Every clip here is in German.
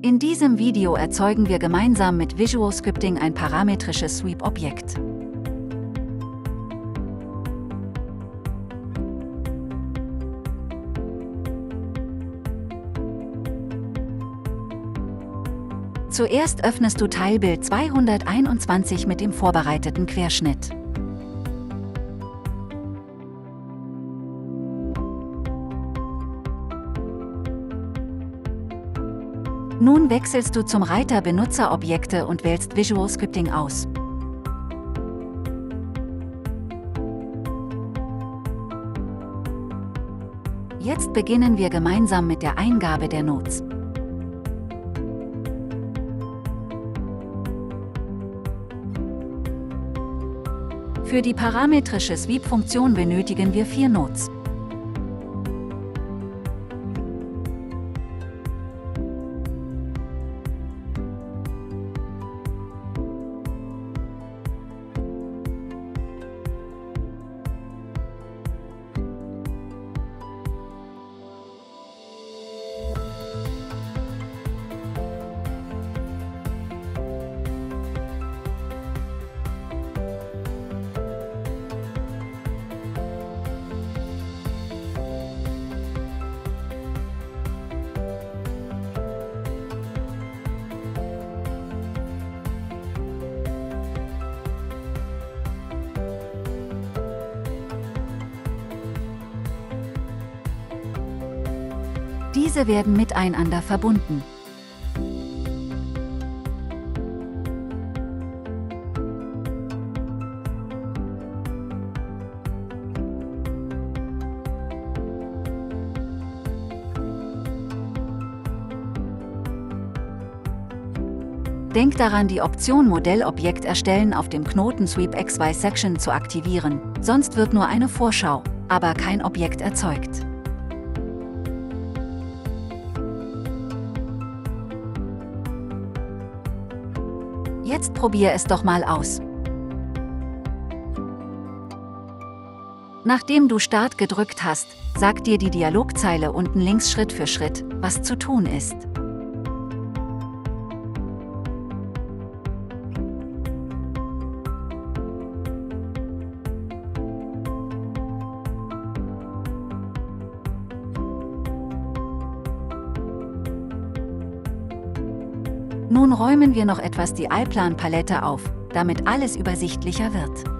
In diesem Video erzeugen wir gemeinsam mit Visual Scripting ein parametrisches Sweep-Objekt. Zuerst öffnest du Teilbild 221 mit dem vorbereiteten Querschnitt. Nun wechselst du zum Reiter Benutzerobjekte und wählst Visual Scripting aus. Jetzt beginnen wir gemeinsam mit der Eingabe der Notes. Für die parametrische Sweep-Funktion benötigen wir vier Nodes. Diese werden miteinander verbunden. Denk daran, die Option Modellobjekt erstellen auf dem Knoten Sweep XY Section zu aktivieren, sonst wird nur eine Vorschau, aber kein Objekt erzeugt. Jetzt probier es doch mal aus. Nachdem du Start gedrückt hast, sagt dir die Dialogzeile unten links Schritt für Schritt, was zu tun ist. Nun räumen wir noch etwas die iPlan-Palette auf, damit alles übersichtlicher wird.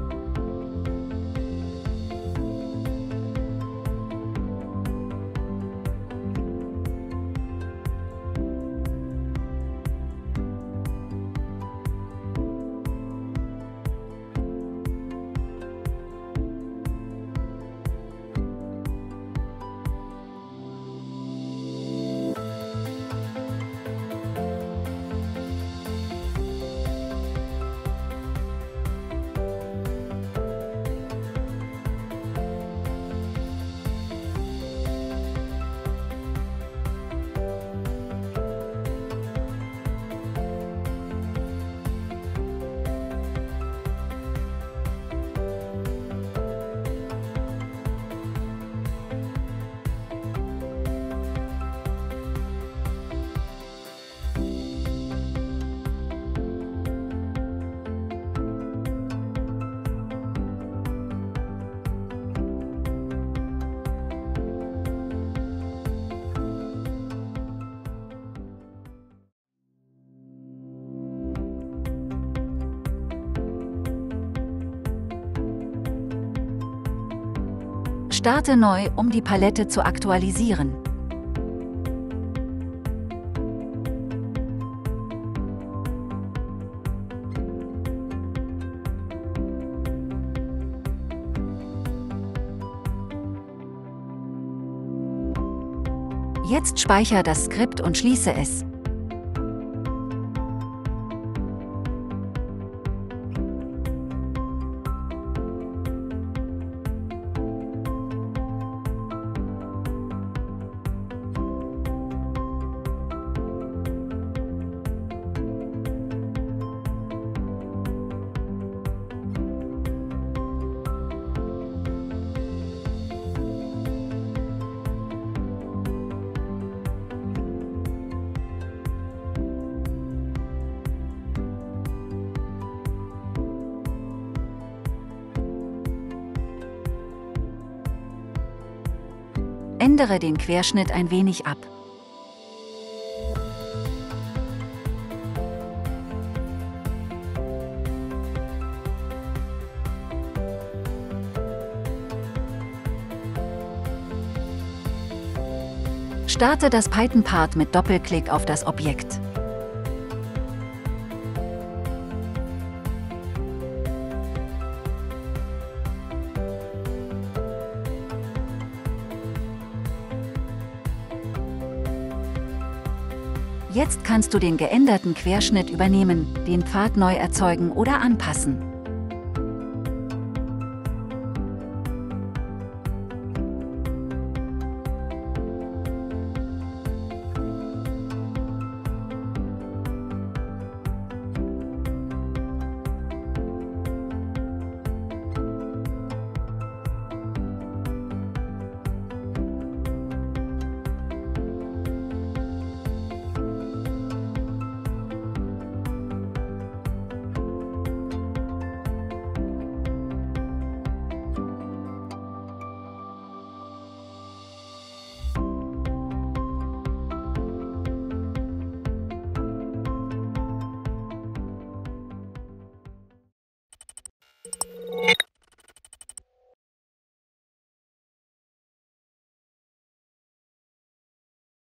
Starte neu, um die Palette zu aktualisieren. Jetzt speicher das Skript und schließe es. Ändere den Querschnitt ein wenig ab. Starte das Python-Part mit Doppelklick auf das Objekt. Jetzt kannst du den geänderten Querschnitt übernehmen, den Pfad neu erzeugen oder anpassen.